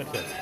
Good, good.